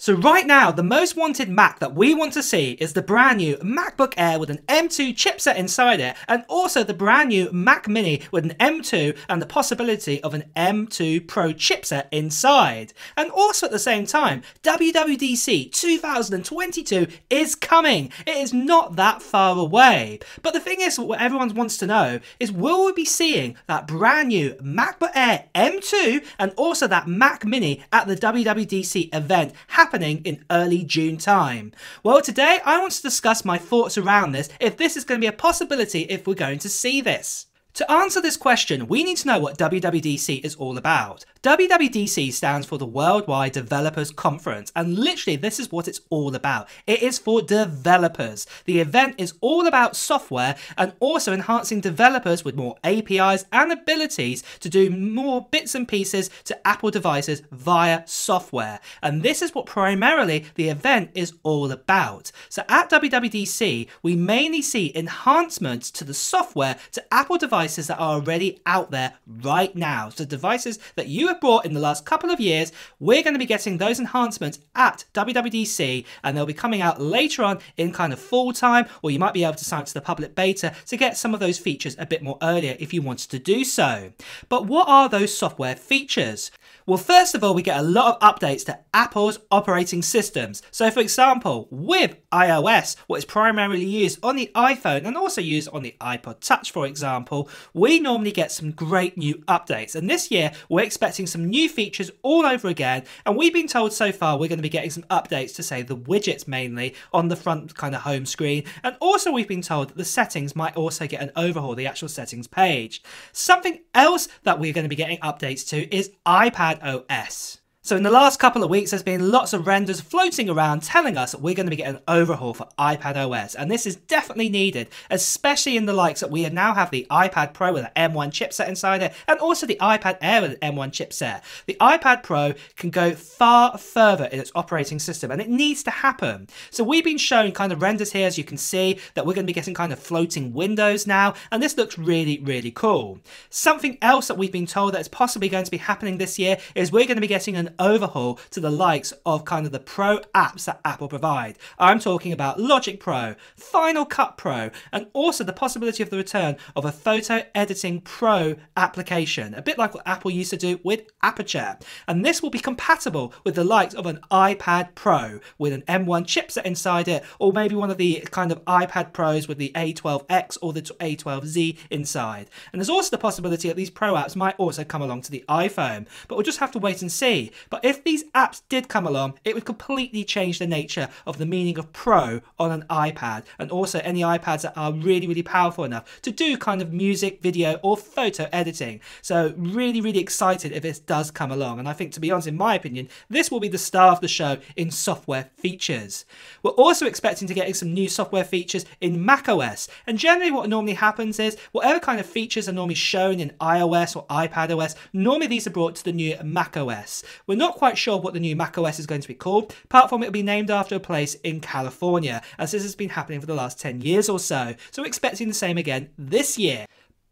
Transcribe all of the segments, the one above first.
So right now, the most wanted Mac that we want to see is the brand new MacBook Air with an M2 chipset inside it, and also the brand new Mac Mini with an M2 and the possibility of an M2 Pro chipset inside. And also at the same time, WWDC 2022 is coming. It is not that far away. But the thing is, what everyone wants to know is will we be seeing that brand new MacBook Air M2 and also that Mac Mini at the WWDC event in early June time? Well, today I want to discuss my thoughts around this, if this is going to be a possibility if we're going to see this. To answer this question, we need to know what WWDC is all about. WWDC stands for the Worldwide Developers Conference, and literally, this is what it's all about. It is for developers. The event is all about software and also enhancing developers with more APIs and abilities to do more bits and pieces to Apple devices via software. And this is what primarily the event is all about. So at WWDC, we mainly see enhancements to the software to Apple devices that are already out there right now. So devices that you have bought in the last couple of years, we're going to be getting those enhancements at WWDC and they'll be coming out later on in kind of full time, or you might be able to sign up to the public beta to get some of those features a bit more earlier if you wanted to do so. But what are those software features? Well, first of all, we get a lot of updates to Apple's operating systems. So, for example, with iOS, what is primarily used on the iPhone and also used on the iPod Touch, for example, we normally get some great new updates. And this year, we're expecting some new features all over again. And we've been told so far we're going to be getting some updates to, say, the widgets mainly on the front kind of home screen. And also, we've been told that the settings might also get an overhaul, the actual settings page. Something else that we're going to be getting updates to is iPad OS. So in the last couple of weeks, there's been lots of renders floating around telling us that we're going to be getting an overhaul for iPad OS, and this is definitely needed, especially in the likes that we now have the iPad Pro with an M1 chipset inside it, and also the iPad Air with an M1 chipset. The iPad Pro can go far further in its operating system, and it needs to happen. So we've been showing kind of renders here, as you can see, that we're going to be getting kind of floating windows now, and this looks really, really cool. Something else that we've been told that is possibly going to be happening this year is we're going to be getting an overhaul to the likes of kind of the pro apps that Apple provide. I'm talking about Logic Pro, Final Cut Pro, and also the possibility of the return of a photo editing pro application, a bit like what Apple used to do with Aperture. And this will be compatible with the likes of an iPad Pro with an M1 chipset inside it, or maybe one of the kind of iPad Pros with the A12X or the A12Z inside. And there's also the possibility that these pro apps might also come along to the iPhone, but we'll just have to wait and see. But if these apps did come along, it would completely change the nature of the meaning of pro on an iPad and also any iPads that are really, really powerful enough to do kind of music, video, or photo editing. So, really, really excited if this does come along. And I think, to be honest, in my opinion, this will be the star of the show in software features. We're also expecting to get some new software features in macOS. And generally, what normally happens is whatever kind of features are normally shown in iOS or iPadOS, normally these are brought to the new macOS. We're not quite sure what the new macOS is going to be called, apart from it will be named after a place in California, as this has been happening for the last 10 years or so. So we're expecting the same again this year.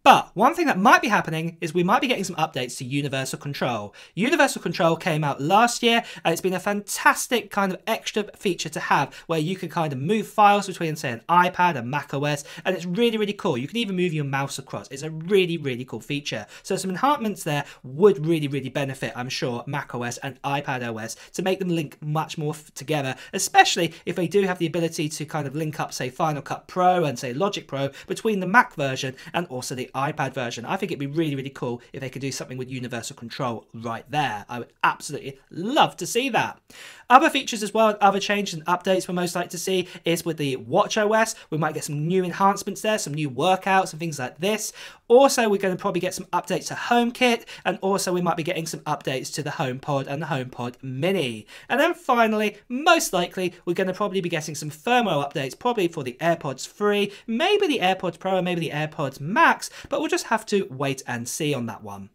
But one thing that might be happening is we might be getting some updates to Universal Control. Universal Control came out last year and it's been a fantastic kind of extra feature to have where you can kind of move files between say an iPad and Mac OS and it's really really cool. You can even move your mouse across. It's a really really cool feature. So some enhancements there would really really benefit I'm sure Mac OS and iPad OS to make them link much more together especially if they do have the ability to kind of link up say Final Cut Pro and say Logic Pro between the Mac version and also the iPad version. I think it'd be really, really cool if they could do something with universal control right there. I would absolutely love to see that. Other features as well, other changes and updates we're most likely to see is with the Watch OS. We might get some new enhancements there, some new workouts and things like this. Also, we're going to probably get some updates to HomeKit, and also we might be getting some updates to the HomePod and the HomePod Mini. And then finally, most likely, we're going to probably be getting some firmware updates, probably for the AirPods 3, maybe the AirPods Pro, maybe the AirPods Max, but we'll just have to wait and see on that one.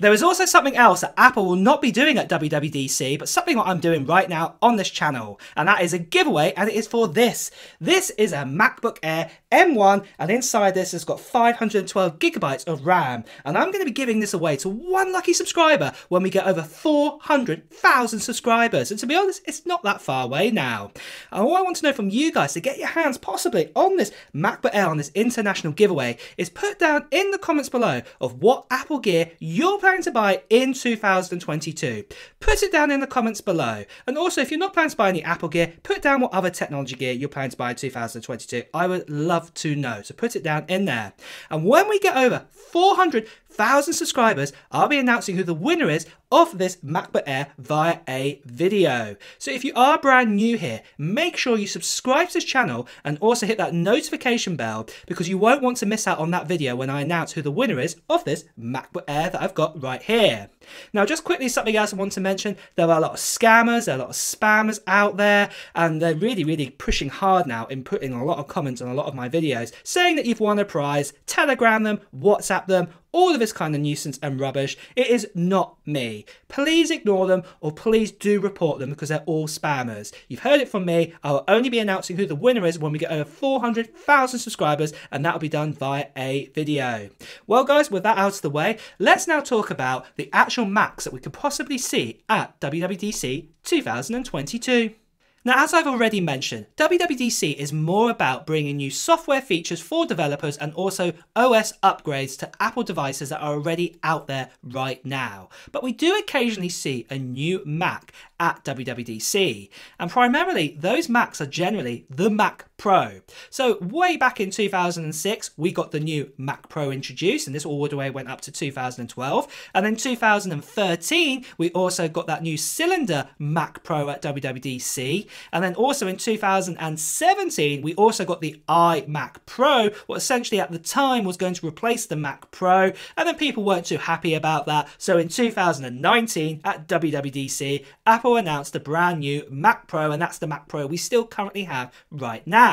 There is also something else that Apple will not be doing at WWDC, but something that I'm doing right now on this channel, and that is a giveaway, and it is for this. This is a MacBook Air M1, and inside this has got 512 gigabytes of RAM, and I'm going to be giving this away to one lucky subscriber when we get over 400,000 subscribers, and to be honest, it's not that far away now. And all I want to know from you guys to get your hands possibly on this MacBook Air on this international giveaway is put down in the comments below of what Apple gear you're planning to buy in 2022? Put it down in the comments below. And also, if you're not planning to buy any Apple gear, put down what other technology gear you're planning to buy in 2022. I would love to know. So put it down in there. And when we get over 400 1,000 subscribers, I'll be announcing who the winner is of this MacBook Air via a video. So if you are brand new here, make sure you subscribe to this channel and also hit that notification bell because you won't want to miss out on that video when I announce who the winner is of this MacBook Air that I've got right here. Now just quickly something else I want to mention, there are a lot of scammers, there are a lot of spammers out there and they're really really pushing hard now in putting a lot of comments on a lot of my videos saying that you've won a prize, telegram them, whatsapp them, all of this kind of nuisance and rubbish. It is not me. Please ignore them or please do report them because they're all spammers. You've heard it from me. I will only be announcing who the winner is when we get over 400,000 subscribers and that will be done via a video. Well guys, with that out of the way, let's now talk about the actual Macs that we could possibly see at WWDC 2022. Now, as I've already mentioned, WWDC is more about bringing new software features for developers and also OS upgrades to Apple devices that are already out there right now. But we do occasionally see a new Mac at WWDC. And primarily, those Macs are generally the Mac Pro. So way back in 2006, we got the new Mac Pro introduced, and this all the way went up to 2012. And then 2013, we also got that new cylinder Mac Pro at WWDC. And then also in 2017, we also got the iMac Pro, what essentially at the time was going to replace the Mac Pro. And then people weren't too happy about that. So in 2019 at WWDC, Apple Apple announced a brand new Mac Pro, and that's the Mac Pro we still currently have right now.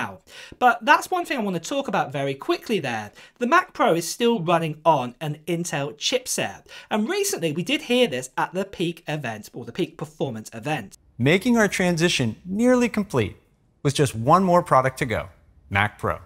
But that's one thing I want to talk about very quickly there. The Mac Pro is still running on an Intel chipset, and recently we did hear this at the Peek event, or the Peek Performance event. Making our transition nearly complete with just one more product to go, Mac Pro.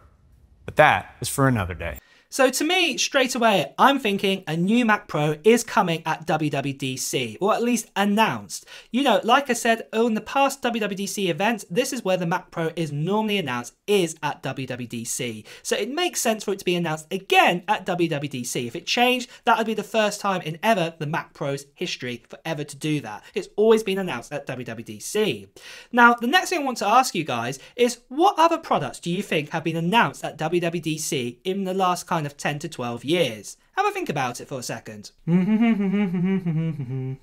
But that is for another day. So to me, straight away, I'm thinking a new Mac Pro is coming at WWDC, or at least announced. You know, like I said, in the past WWDC events, this is where the Mac Pro is normally announced, is at WWDC. So it makes sense for it to be announced again at WWDC. If it changed, that would be the first time in ever the Mac Pro's history for ever to do that. It's always been announced at WWDC. Now, the next thing I want to ask you guys is what other products do you think have been announced at WWDC in the last kind of 10 to 12 years. Have a think about it for a second.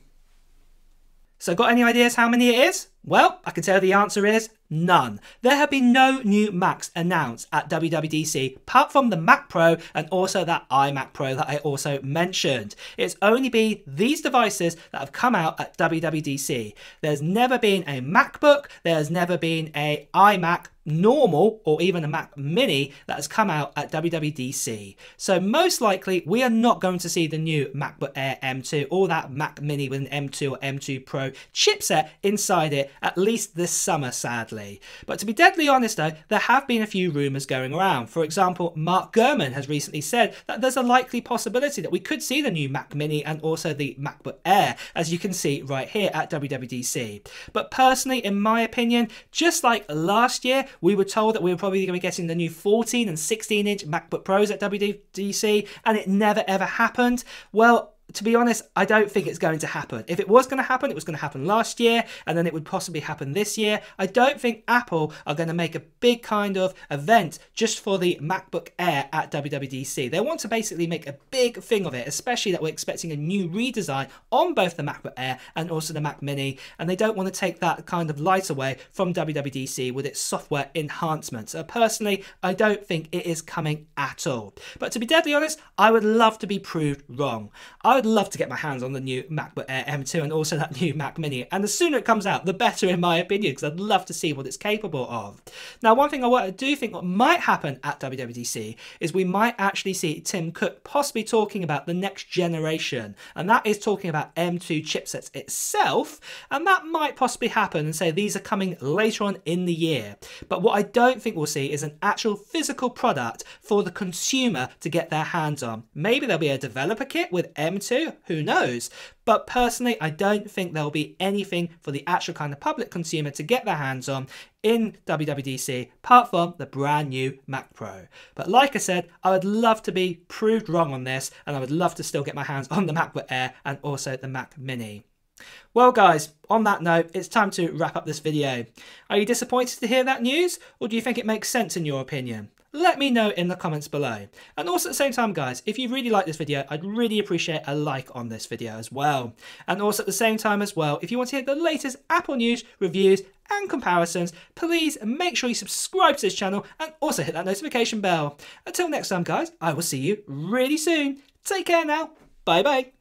so got any ideas how many it is? Well, I can tell the answer is none. There have been no new Macs announced at WWDC apart from the Mac Pro and also that iMac Pro that I also mentioned. It's only been these devices that have come out at WWDC. There's never been a MacBook, there's never been a iMac normal or even a Mac Mini that has come out at WWDC. So most likely we are not going to see the new MacBook Air M2 or that Mac Mini with an M2 or M2 Pro chipset inside it at least this summer, sadly. But to be deadly honest though, there have been a few rumours going around. For example, Mark Gurman has recently said that there's a likely possibility that we could see the new Mac Mini and also the MacBook Air, as you can see right here at WWDC. But personally, in my opinion, just like last year, we were told that we were probably going to be getting the new 14 and 16 inch MacBook Pros at WWDC, and it never ever happened. Well, to be honest, I don't think it's going to happen. If it was going to happen, it was going to happen last year, and then it would possibly happen this year. I don't think Apple are going to make a big kind of event just for the MacBook Air at WWDC. They want to basically make a big thing of it, especially that we're expecting a new redesign on both the MacBook Air and also the Mac Mini, and they don't want to take that kind of light away from WWDC with its software enhancements. So personally, I don't think it is coming at all. But to be deadly honest, I would love to be proved wrong. I would love to get my hands on the new MacBook Air M2 and also that new Mac Mini. And the sooner it comes out, the better, in my opinion, because I'd love to see what it's capable of. Now, one thing I do think what might happen at WWDC is we might actually see Tim Cook possibly talking about the next generation, and that is talking about M2 chipsets itself, and that might possibly happen and say these are coming later on in the year. But what I don't think we'll see is an actual physical product for the consumer to get their hands on. Maybe there'll be a developer kit with M2, who knows? But personally, I don't think there'll be anything for the actual kind of public consumer to get their hands on in WWDC, apart from the brand new Mac Pro. But like I said, I would love to be proved wrong on this, and I would love to still get my hands on the MacBook Air and also the Mac Mini. Well guys, on that note, it's time to wrap up this video. Are you disappointed to hear that news, or do you think it makes sense in your opinion? Let me know in the comments below. And also at the same time, guys, if you really like this video, I'd really appreciate a like on this video as well. And also at the same time as well, if you want to hear the latest Apple news, reviews, and comparisons, please make sure you subscribe to this channel and also hit that notification bell. Until next time, guys, I will see you really soon. Take care now. Bye bye.